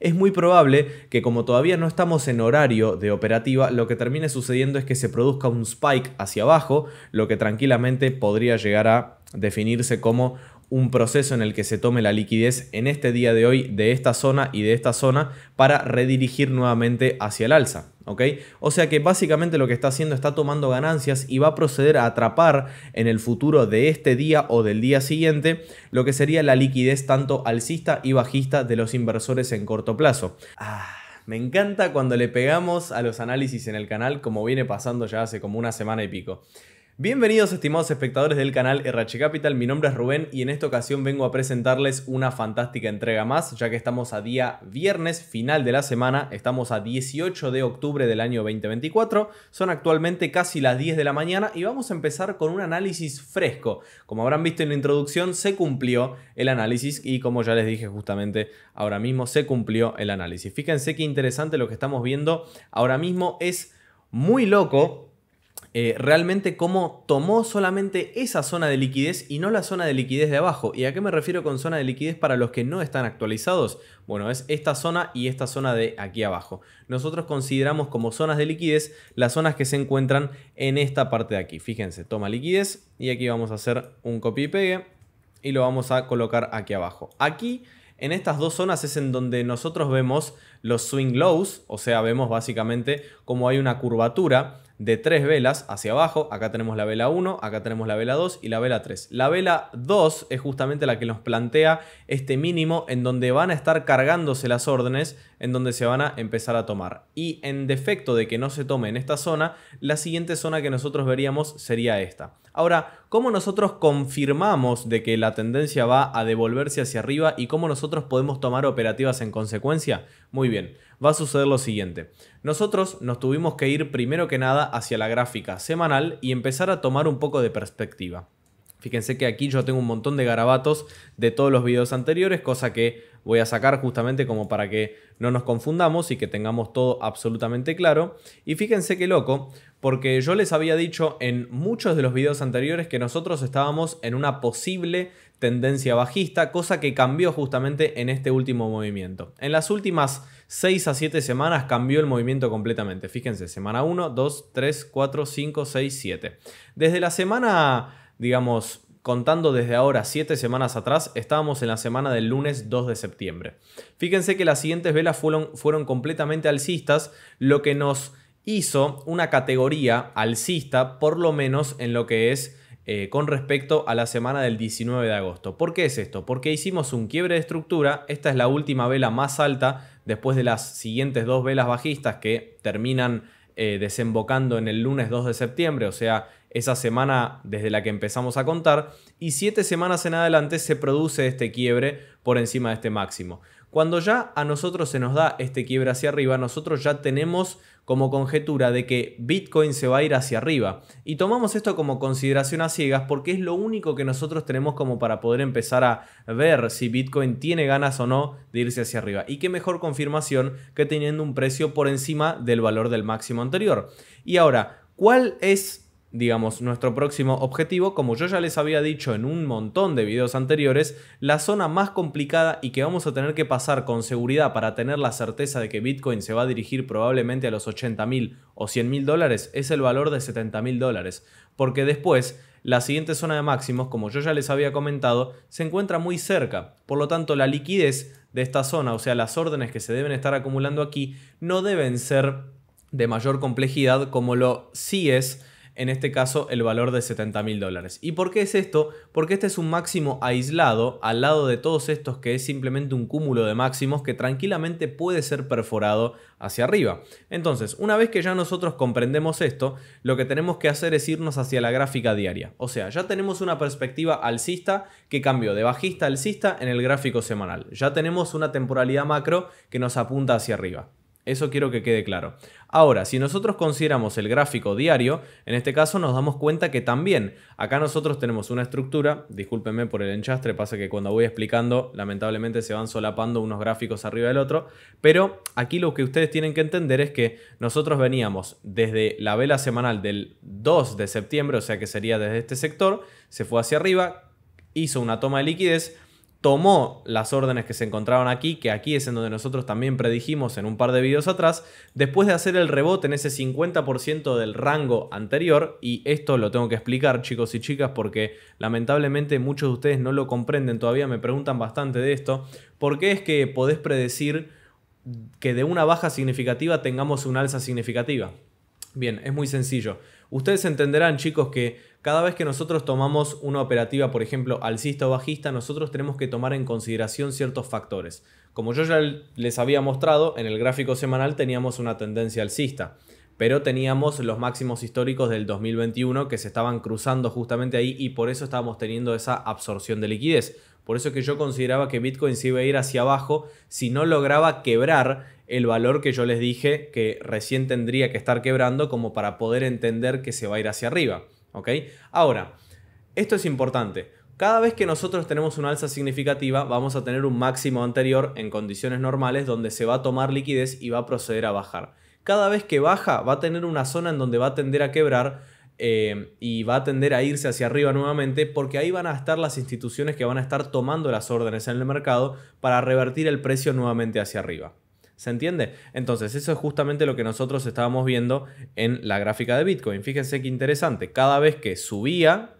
es muy probable que como todavía no estamos en horario de operativa, lo que termine sucediendo es que se produzca un spike hacia abajo, lo que tranquilamente podría llegar a definirse como un proceso en el que se tome la liquidez en este día de hoy de esta zona y de esta zona para redirigir nuevamente hacia el alza. O sea que básicamente lo que está haciendo está tomando ganancias y va a proceder a atrapar en el futuro de este día o del día siguiente lo que sería la liquidez tanto alcista y bajista de los inversores en corto plazo. Ah. Me encanta cuando le pegamos a los análisis en el canal como viene pasando ya hace como una semana y pico. Bienvenidos estimados espectadores del canal RH Capital, mi nombre es Rubén y en esta ocasión vengo a presentarles una fantástica entrega más, ya que estamos a día viernes final de la semana, estamos a 18 de octubre del año 2024, son actualmente casi las 10 de la mañana y vamos a empezar con un análisis fresco. Como habrán visto en la introducción, se cumplió el análisis y como ya les dije justamente ahora mismo, se cumplió el análisis. Fíjense qué interesante lo que estamos viendo ahora mismo, es muy loco eh, realmente cómo tomó solamente esa zona de liquidez y no la zona de liquidez de abajo. ¿Y a qué me refiero con zona de liquidez para los que no están actualizados? Bueno, es esta zona y esta zona de aquí abajo. Nosotros consideramos como zonas de liquidez las zonas que se encuentran en esta parte de aquí. Fíjense, toma liquidez y aquí vamos a hacer un copy y pegue y lo vamos a colocar aquí abajo. Aquí en estas dos zonas es en donde nosotros vemos los swing lows, o sea, vemos básicamente cómo hay una curvatura de tres velas hacia abajo. Acá tenemos la vela 1, acá tenemos la vela 2 y la vela 3. La vela 2 es justamente la que nos plantea este mínimo en donde van a estar cargándose las órdenes, en donde se van a empezar a tomar. Y en defecto de que no se tome en esta zona, la siguiente zona que nosotros veríamos sería esta. Ahora, ¿cómo nosotros confirmamos de que la tendencia va a devolverse hacia arriba y cómo nosotros podemos tomar operativas en consecuencia? Muy bien, va a suceder lo siguiente. Nosotros nos tuvimos que ir primero que nada hacia la gráfica semanal y empezar a tomar un poco de perspectiva. Fíjense que aquí yo tengo un montón de garabatos de todos los videos anteriores, cosa que voy a sacar justamente como para que no nos confundamos y que tengamos todo absolutamente claro. Y fíjense qué loco, porque yo les había dicho en muchos de los videos anteriores que nosotros estábamos en una posible tendencia bajista, cosa que cambió justamente en este último movimiento. En las últimas 6 a 7 semanas cambió el movimiento completamente. Fíjense, semana 1, 2, 3, 4, 5, 6, 7. Desde la semana digamos, contando desde ahora 7 semanas atrás, estábamos en la semana del lunes 2 de septiembre. Fíjense que las siguientes velas fueron, fueron completamente alcistas, lo que nos hizo una categoría alcista, por lo menos en lo que es eh, con respecto a la semana del 19 de agosto. ¿Por qué es esto? Porque hicimos un quiebre de estructura, esta es la última vela más alta después de las siguientes dos velas bajistas que terminan eh, desembocando en el lunes 2 de septiembre, o sea, esa semana desde la que empezamos a contar, y siete semanas en adelante se produce este quiebre por encima de este máximo. Cuando ya a nosotros se nos da este quiebre hacia arriba, nosotros ya tenemos como conjetura de que Bitcoin se va a ir hacia arriba. Y tomamos esto como consideración a ciegas porque es lo único que nosotros tenemos como para poder empezar a ver si Bitcoin tiene ganas o no de irse hacia arriba. Y qué mejor confirmación que teniendo un precio por encima del valor del máximo anterior. Y ahora, ¿cuál es digamos, nuestro próximo objetivo, como yo ya les había dicho en un montón de videos anteriores, la zona más complicada y que vamos a tener que pasar con seguridad para tener la certeza de que Bitcoin se va a dirigir probablemente a los 80 mil o 100 mil dólares es el valor de 70 mil dólares, porque después la siguiente zona de máximos, como yo ya les había comentado, se encuentra muy cerca, por lo tanto la liquidez de esta zona, o sea, las órdenes que se deben estar acumulando aquí, no deben ser de mayor complejidad como lo sí es en este caso el valor de 70 mil dólares. ¿Y por qué es esto? Porque este es un máximo aislado al lado de todos estos que es simplemente un cúmulo de máximos que tranquilamente puede ser perforado hacia arriba. Entonces, una vez que ya nosotros comprendemos esto, lo que tenemos que hacer es irnos hacia la gráfica diaria. O sea, ya tenemos una perspectiva alcista que cambió de bajista a alcista en el gráfico semanal. Ya tenemos una temporalidad macro que nos apunta hacia arriba. Eso quiero que quede claro. Ahora, si nosotros consideramos el gráfico diario, en este caso nos damos cuenta que también acá nosotros tenemos una estructura, discúlpenme por el enchastre, pasa que cuando voy explicando lamentablemente se van solapando unos gráficos arriba del otro, pero aquí lo que ustedes tienen que entender es que nosotros veníamos desde la vela semanal del 2 de septiembre, o sea que sería desde este sector, se fue hacia arriba, hizo una toma de liquidez, tomó las órdenes que se encontraban aquí, que aquí es en donde nosotros también predijimos en un par de videos atrás, después de hacer el rebote en ese 50% del rango anterior, y esto lo tengo que explicar chicos y chicas porque lamentablemente muchos de ustedes no lo comprenden todavía, me preguntan bastante de esto, ¿por qué es que podés predecir que de una baja significativa tengamos una alza significativa? Bien, es muy sencillo. Ustedes entenderán, chicos, que cada vez que nosotros tomamos una operativa, por ejemplo, alcista o bajista, nosotros tenemos que tomar en consideración ciertos factores. Como yo ya les había mostrado, en el gráfico semanal teníamos una tendencia alcista, pero teníamos los máximos históricos del 2021 que se estaban cruzando justamente ahí y por eso estábamos teniendo esa absorción de liquidez. Por eso es que yo consideraba que Bitcoin se iba a ir hacia abajo si no lograba quebrar el valor que yo les dije que recién tendría que estar quebrando como para poder entender que se va a ir hacia arriba. ¿Ok? Ahora, esto es importante. Cada vez que nosotros tenemos una alza significativa, vamos a tener un máximo anterior en condiciones normales donde se va a tomar liquidez y va a proceder a bajar. Cada vez que baja, va a tener una zona en donde va a tender a quebrar eh, y va a tender a irse hacia arriba nuevamente porque ahí van a estar las instituciones que van a estar tomando las órdenes en el mercado para revertir el precio nuevamente hacia arriba. ¿Se entiende? Entonces, eso es justamente lo que nosotros estábamos viendo en la gráfica de Bitcoin. Fíjense qué interesante. Cada vez que subía,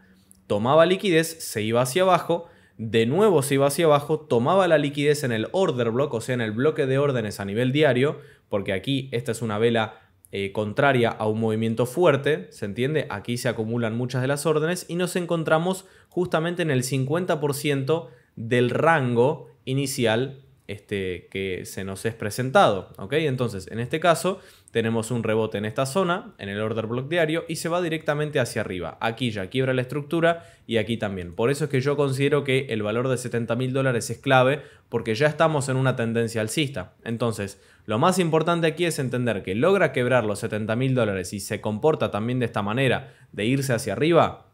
tomaba liquidez, se iba hacia abajo, de nuevo se iba hacia abajo, tomaba la liquidez en el order block, o sea, en el bloque de órdenes a nivel diario, porque aquí esta es una vela eh, contraria a un movimiento fuerte, ¿se entiende? Aquí se acumulan muchas de las órdenes y nos encontramos justamente en el 50% del rango inicial este, que se nos es presentado. ¿ok? Entonces, en este caso, tenemos un rebote en esta zona, en el order block diario, y se va directamente hacia arriba. Aquí ya quiebra la estructura y aquí también. Por eso es que yo considero que el valor de 70 mil dólares es clave, porque ya estamos en una tendencia alcista. Entonces, lo más importante aquí es entender que logra quebrar los 70 mil dólares y se comporta también de esta manera, de irse hacia arriba,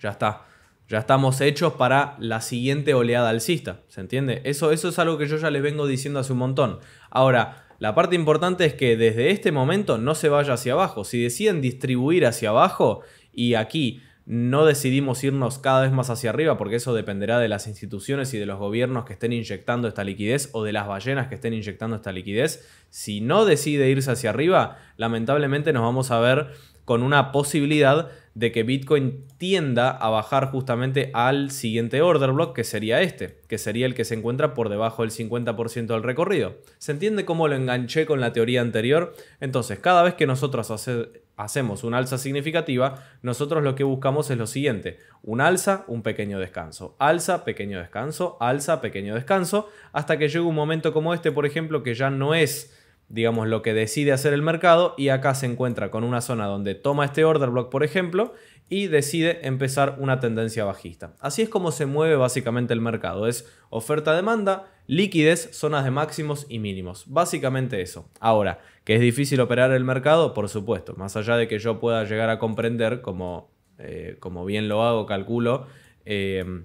ya está ya estamos hechos para la siguiente oleada alcista, ¿se entiende? Eso, eso es algo que yo ya les vengo diciendo hace un montón. Ahora, la parte importante es que desde este momento no se vaya hacia abajo. Si deciden distribuir hacia abajo y aquí no decidimos irnos cada vez más hacia arriba, porque eso dependerá de las instituciones y de los gobiernos que estén inyectando esta liquidez o de las ballenas que estén inyectando esta liquidez. Si no decide irse hacia arriba, lamentablemente nos vamos a ver con una posibilidad de que Bitcoin tienda a bajar justamente al siguiente order block, que sería este, que sería el que se encuentra por debajo del 50% del recorrido. ¿Se entiende cómo lo enganché con la teoría anterior? Entonces, cada vez que nosotros hacemos una alza significativa, nosotros lo que buscamos es lo siguiente, un alza, un pequeño descanso, alza, pequeño descanso, alza, pequeño descanso, hasta que llegue un momento como este, por ejemplo, que ya no es digamos, lo que decide hacer el mercado y acá se encuentra con una zona donde toma este order block, por ejemplo, y decide empezar una tendencia bajista. Así es como se mueve básicamente el mercado. Es oferta-demanda, liquidez, zonas de máximos y mínimos. Básicamente eso. Ahora, que es difícil operar el mercado, por supuesto. Más allá de que yo pueda llegar a comprender, como, eh, como bien lo hago, calculo, eh,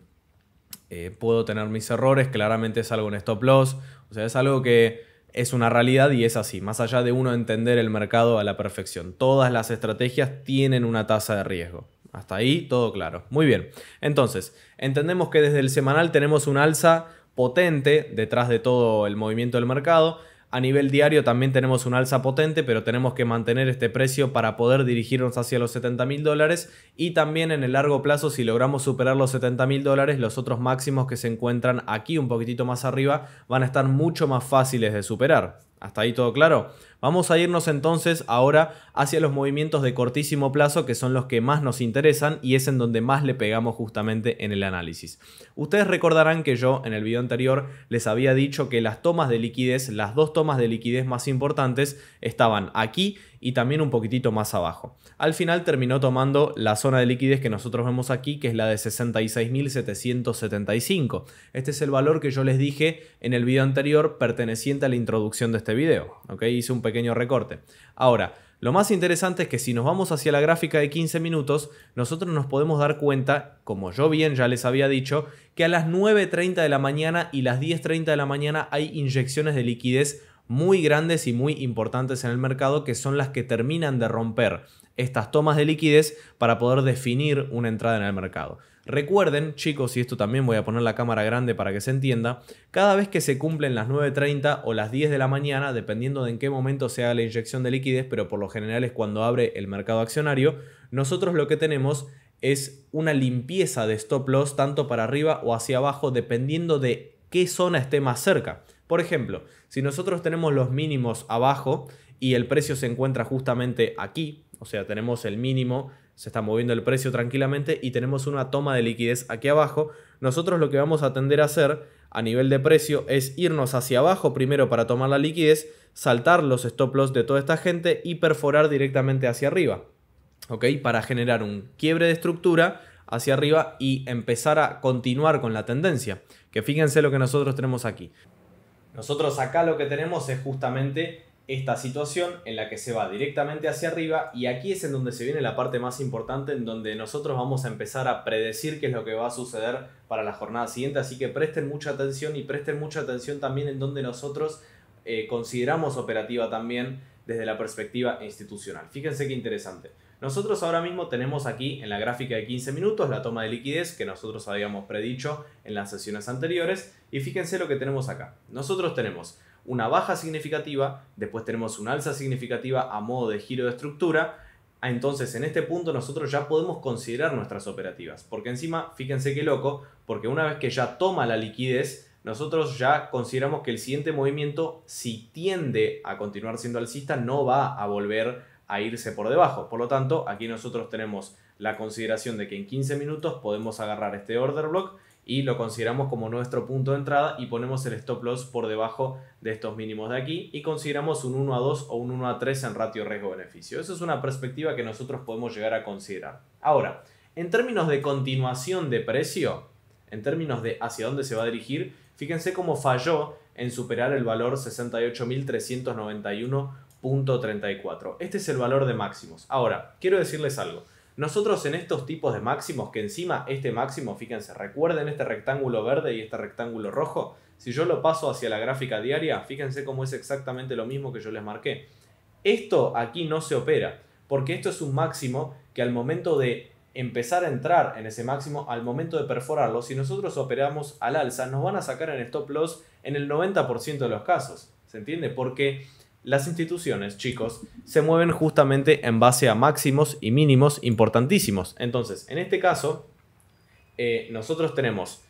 eh, puedo tener mis errores, claramente es algo en stop loss. O sea, es algo que es una realidad y es así, más allá de uno entender el mercado a la perfección. Todas las estrategias tienen una tasa de riesgo. Hasta ahí todo claro. Muy bien. Entonces, entendemos que desde el semanal tenemos un alza potente detrás de todo el movimiento del mercado. A nivel diario también tenemos un alza potente, pero tenemos que mantener este precio para poder dirigirnos hacia los 70 mil dólares y también en el largo plazo si logramos superar los 70 mil dólares, los otros máximos que se encuentran aquí un poquitito más arriba van a estar mucho más fáciles de superar. ¿Hasta ahí todo claro? Vamos a irnos entonces ahora hacia los movimientos de cortísimo plazo que son los que más nos interesan y es en donde más le pegamos justamente en el análisis. Ustedes recordarán que yo en el video anterior les había dicho que las tomas de liquidez, las dos tomas de liquidez más importantes estaban aquí y también un poquitito más abajo. Al final terminó tomando la zona de liquidez que nosotros vemos aquí, que es la de 66.775. Este es el valor que yo les dije en el video anterior perteneciente a la introducción de este video. Hice un pequeño recorte. Ahora, lo más interesante es que si nos vamos hacia la gráfica de 15 minutos, nosotros nos podemos dar cuenta, como yo bien ya les había dicho, que a las 9.30 de la mañana y las 10.30 de la mañana hay inyecciones de liquidez muy grandes y muy importantes en el mercado que son las que terminan de romper estas tomas de liquidez para poder definir una entrada en el mercado. Recuerden, chicos, y esto también voy a poner la cámara grande para que se entienda, cada vez que se cumplen las 9.30 o las 10 de la mañana, dependiendo de en qué momento se haga la inyección de liquidez, pero por lo general es cuando abre el mercado accionario, nosotros lo que tenemos es una limpieza de stop loss tanto para arriba o hacia abajo dependiendo de qué zona esté más cerca. Por ejemplo, si nosotros tenemos los mínimos abajo y el precio se encuentra justamente aquí, o sea, tenemos el mínimo se está moviendo el precio tranquilamente y tenemos una toma de liquidez aquí abajo, nosotros lo que vamos a tender a hacer a nivel de precio es irnos hacia abajo primero para tomar la liquidez, saltar los stop loss de toda esta gente y perforar directamente hacia arriba. ¿Ok? Para generar un quiebre de estructura hacia arriba y empezar a continuar con la tendencia. Que fíjense lo que nosotros tenemos aquí. Nosotros acá lo que tenemos es justamente esta situación en la que se va directamente hacia arriba y aquí es en donde se viene la parte más importante en donde nosotros vamos a empezar a predecir qué es lo que va a suceder para la jornada siguiente, así que presten mucha atención y presten mucha atención también en donde nosotros eh, consideramos operativa también desde la perspectiva institucional. Fíjense qué interesante. Nosotros ahora mismo tenemos aquí en la gráfica de 15 minutos la toma de liquidez que nosotros habíamos predicho en las sesiones anteriores y fíjense lo que tenemos acá. Nosotros tenemos una baja significativa, después tenemos una alza significativa a modo de giro de estructura. Entonces, en este punto nosotros ya podemos considerar nuestras operativas, porque encima, fíjense qué loco, porque una vez que ya toma la liquidez, nosotros ya consideramos que el siguiente movimiento, si tiende a continuar siendo alcista, no va a volver a irse por debajo. Por lo tanto, aquí nosotros tenemos la consideración de que en 15 minutos podemos agarrar este order block y lo consideramos como nuestro punto de entrada y ponemos el stop loss por debajo de estos mínimos de aquí y consideramos un 1 a 2 o un 1 a 3 en ratio riesgo-beneficio. Eso es una perspectiva que nosotros podemos llegar a considerar. Ahora, en términos de continuación de precio, en términos de hacia dónde se va a dirigir, fíjense cómo falló en superar el valor 68.391.34. Este es el valor de máximos. Ahora, quiero decirles algo. Nosotros en estos tipos de máximos, que encima este máximo, fíjense, recuerden este rectángulo verde y este rectángulo rojo, si yo lo paso hacia la gráfica diaria, fíjense cómo es exactamente lo mismo que yo les marqué. Esto aquí no se opera, porque esto es un máximo que al momento de empezar a entrar en ese máximo, al momento de perforarlo, si nosotros operamos al alza, nos van a sacar en stop loss en el 90% de los casos. ¿Se entiende? Porque las instituciones, chicos, se mueven justamente en base a máximos y mínimos importantísimos. Entonces, en este caso, eh, nosotros tenemos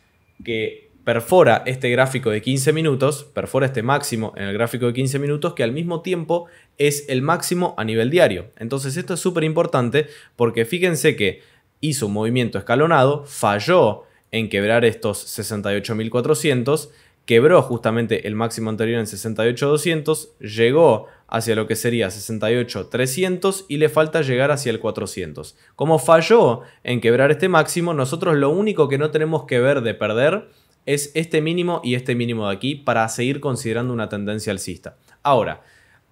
que perfora este gráfico de 15 minutos, perfora este máximo en el gráfico de 15 minutos, que al mismo tiempo es el máximo a nivel diario. Entonces, esto es súper importante porque fíjense que hizo un movimiento escalonado, falló en quebrar estos 68.400 quebró justamente el máximo anterior en 68.200, llegó hacia lo que sería 68.300 y le falta llegar hacia el 400. Como falló en quebrar este máximo, nosotros lo único que no tenemos que ver de perder es este mínimo y este mínimo de aquí para seguir considerando una tendencia alcista. Ahora,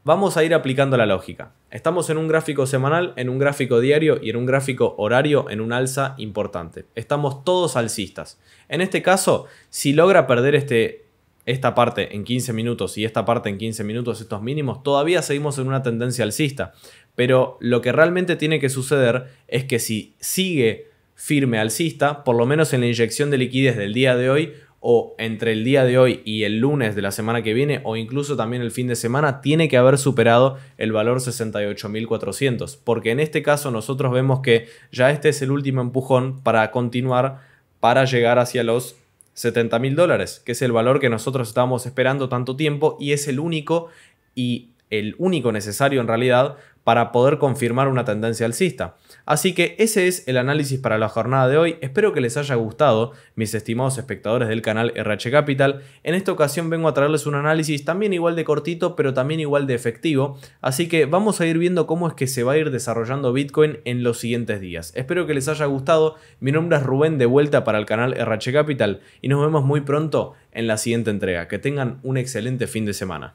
vamos a ir aplicando la lógica. Estamos en un gráfico semanal, en un gráfico diario y en un gráfico horario en un alza importante. Estamos todos alcistas. En este caso, si logra perder este esta parte en 15 minutos y esta parte en 15 minutos, estos mínimos, todavía seguimos en una tendencia alcista. Pero lo que realmente tiene que suceder es que si sigue firme alcista, por lo menos en la inyección de liquidez del día de hoy, o entre el día de hoy y el lunes de la semana que viene, o incluso también el fin de semana, tiene que haber superado el valor 68.400. Porque en este caso nosotros vemos que ya este es el último empujón para continuar, para llegar hacia los 70 mil dólares, que es el valor que nosotros estábamos esperando tanto tiempo y es el único y el único necesario en realidad para poder confirmar una tendencia alcista. Así que ese es el análisis para la jornada de hoy. Espero que les haya gustado, mis estimados espectadores del canal RH Capital. En esta ocasión vengo a traerles un análisis también igual de cortito, pero también igual de efectivo. Así que vamos a ir viendo cómo es que se va a ir desarrollando Bitcoin en los siguientes días. Espero que les haya gustado. Mi nombre es Rubén de vuelta para el canal RH Capital y nos vemos muy pronto en la siguiente entrega. Que tengan un excelente fin de semana.